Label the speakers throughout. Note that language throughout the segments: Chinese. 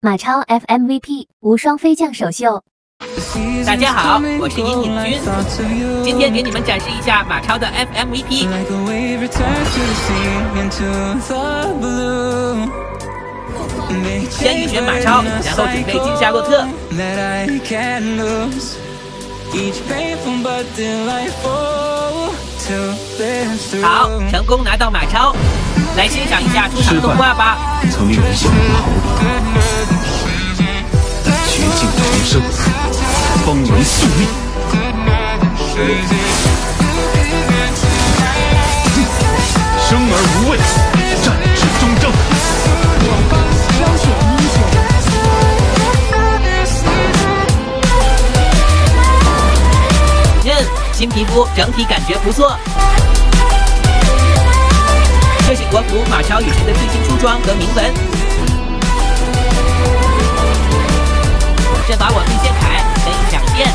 Speaker 1: 马超 FMVP 无双飞将首秀。
Speaker 2: 大家好，我是尹颖君，今天给你们展示一下马超的 FMVP。先预选马超，然后准备进夏洛特。好，成功拿到马超，来欣赏一下出场动画吧。
Speaker 3: 曾令人想逃离，绝境重生，方为宿命。生而无畏，战至终征。
Speaker 1: 挑选英
Speaker 2: 雄。认，新皮肤整体感觉不错。这是国服马超雨神的最新出装和铭文。这把我最先凯可以抢线。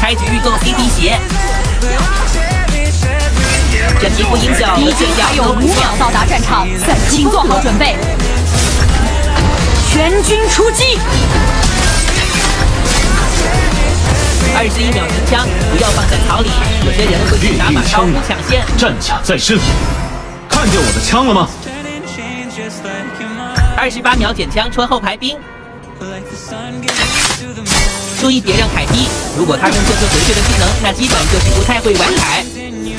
Speaker 2: 开局预购 CT 鞋。这皮肤音效和线效
Speaker 4: 有五秒到达战场，请做好准备。全军出击！
Speaker 2: 二十一秒停枪，不要放在草里，有些人会去打马超抢线。
Speaker 3: 战甲在身，看见我的枪了吗？
Speaker 2: 二十八秒捡枪戳后排兵，注意别让凯踢，如果他能做出回血的技能，那基本就是不太会玩凯，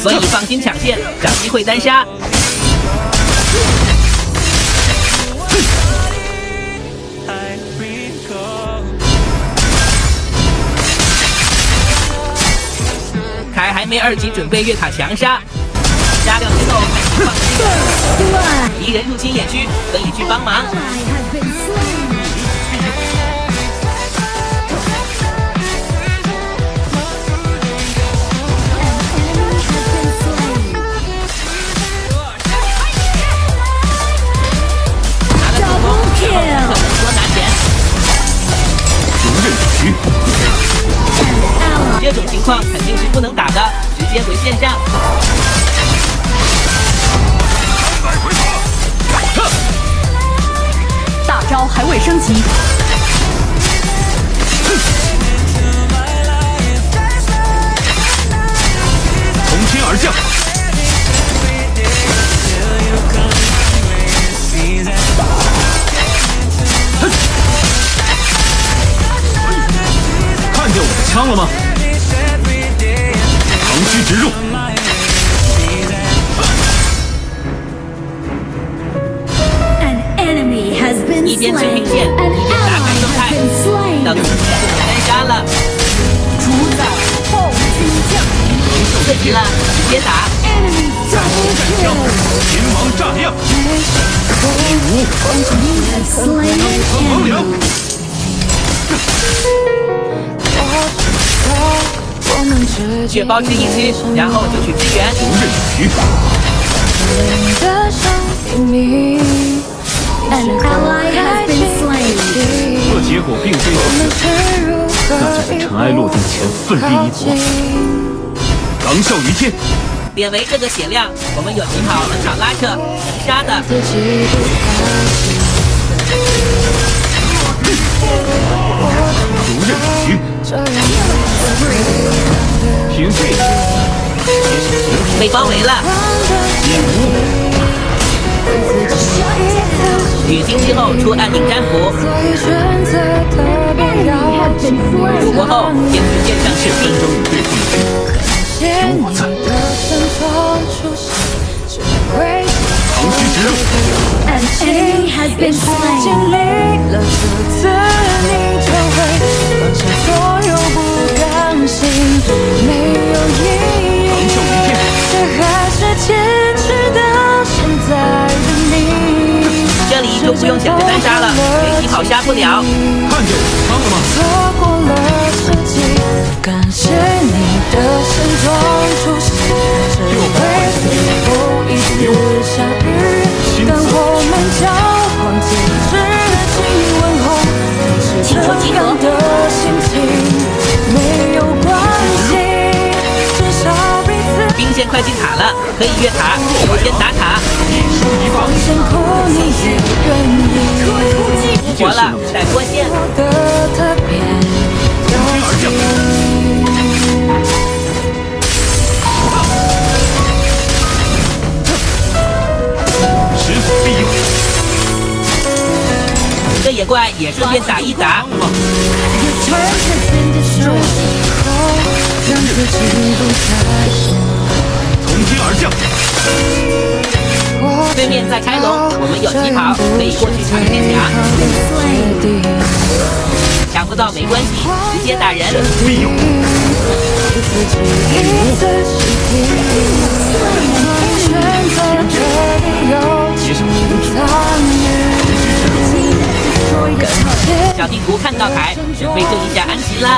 Speaker 2: 所以放心抢线，找机会单杀。还没二级，准备越塔强杀，杀掉之后赶紧放技能。敌人入侵野区，可以去帮忙。这种情况肯定是不能打的，直接回线上。
Speaker 4: 大招还未升级。
Speaker 3: 从天而降。看见我的枪了吗？长驱直入。
Speaker 2: 一边清兵线，一边打反正派，等死就能单杀了。
Speaker 4: 主宰暴君降临，
Speaker 2: 这急了，直接打。
Speaker 3: 战枪，秦王炸亮，一无王良。
Speaker 2: 血包吃一吃，然后就去支援。
Speaker 3: 如刃有余。若结果并非如此，那就在尘埃落定前奋力一搏。狼啸于天。
Speaker 2: 典韦这个血量，我们有几跑能场拉扯，能杀的。
Speaker 3: 如刃有余。凭这个，
Speaker 2: 被包围了。
Speaker 3: 已无。
Speaker 2: 雨星之后出暗影占卜，复国后剑出剑上士兵。
Speaker 3: 有我在，长驱直入。狼啸于天。
Speaker 2: 这里就不用想着单杀了，没踢好杀不了。
Speaker 3: 看见我
Speaker 2: 可以越塔，优先打塔。复活了，带波线。
Speaker 4: 的特别邀请。
Speaker 3: 使死必有。
Speaker 2: 这野怪也顺便打一打。
Speaker 4: 让自己不再
Speaker 2: 对面在开龙，我们有疾跑，可以过去抢天墙。
Speaker 4: 决定
Speaker 2: 抢不到没关系，直接打人。
Speaker 3: 必有。
Speaker 4: 给自己一次试题，选择这里有情参与。感谢
Speaker 2: 小地图看到凯，准备救一下安琪拉。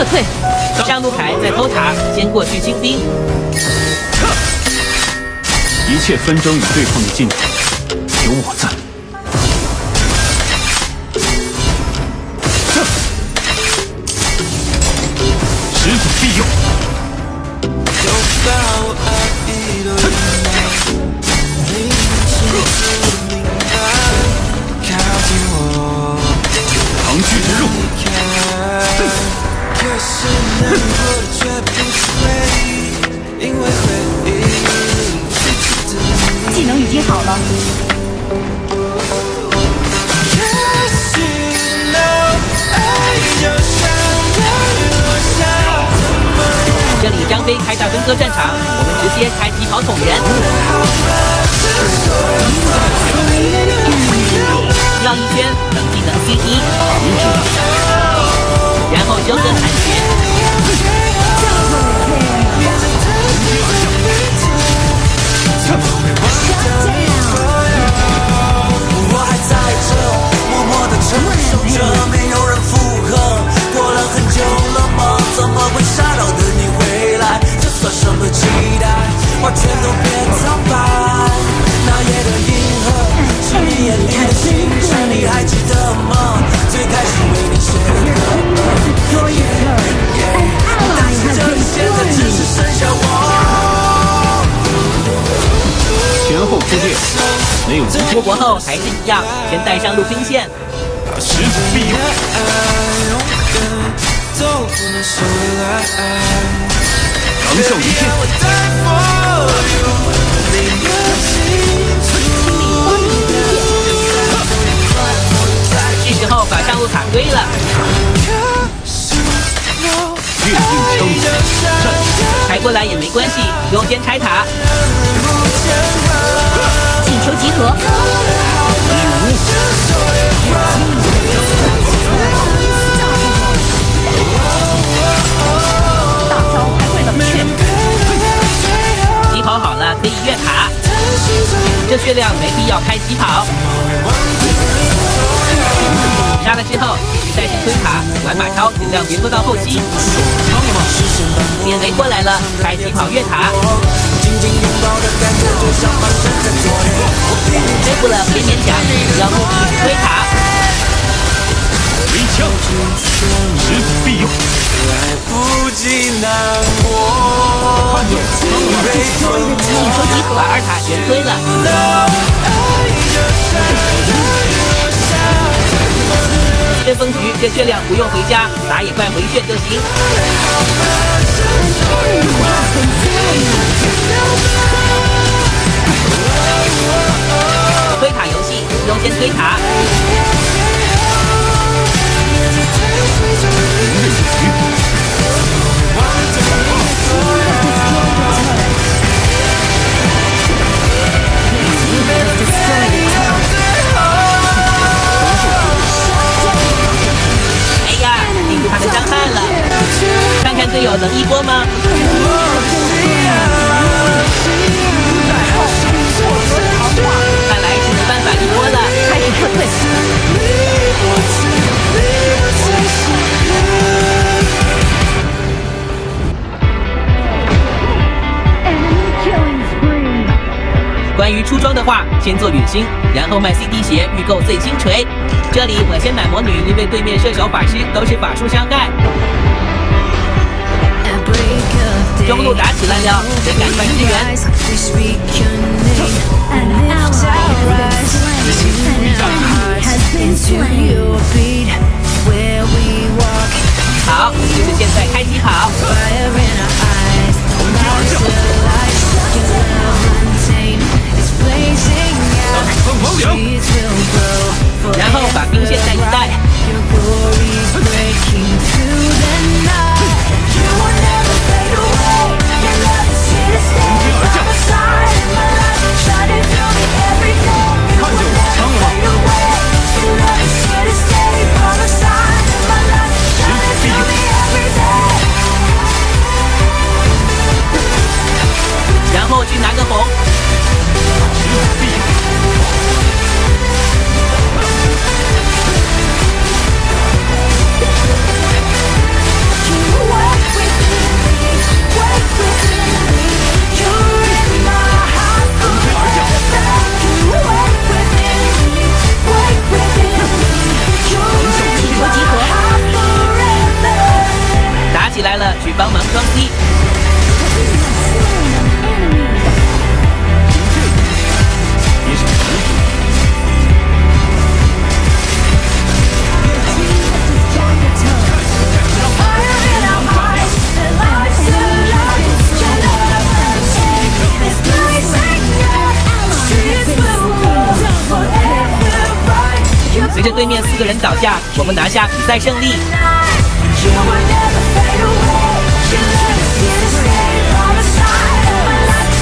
Speaker 1: 撤退，
Speaker 2: 上路凯在偷塔，先过去清兵。
Speaker 3: 一切纷争与对抗的尽头，有我在。
Speaker 2: 接开疾跑捅人。绕一圈，等技能 C 一，然后修正残血。
Speaker 5: 花全都变苍白。那夜的银河是你眼里的星辰，你还记得吗？最开始为你写的歌。但是这里现在只是剩下我。
Speaker 3: 前后铺垫，没有急
Speaker 2: 复活后还是一样，先带上路兵线。
Speaker 3: 始祖必有。长啸云天，
Speaker 2: 过来也没关系，优先拆塔。
Speaker 1: 请求集合，大招还会冷却，
Speaker 2: 疾跑好了可以越塔，这血量没必要开疾跑。杀了之后继续带线推塔，玩马超尽量别拖到后期。典韦过来了，开启跑越塔。追不了别勉强，
Speaker 3: 分局，这血量不用回家，打野怪回血就行。推塔游戏，优先推塔。队友能一波吗？看来是没办法一波了。
Speaker 5: 开始撤退。
Speaker 3: 关于出装的话，先做陨星，然后卖 CD 鞋预购 Z 星锤。这里我先买魔女，因为对面射手法师都是法术伤害。中路打起来了，谁赶快支援？好，就是现在开机好。随着对面四个人倒下，我们拿下比赛胜利。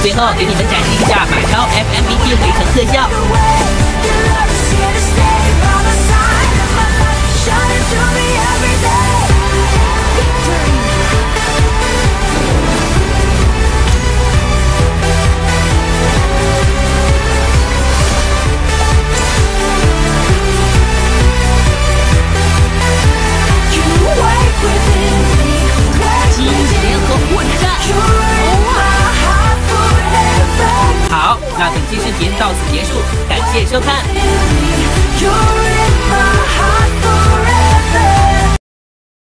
Speaker 3: 最后给你们展示一下马超 FMVP 回城特效。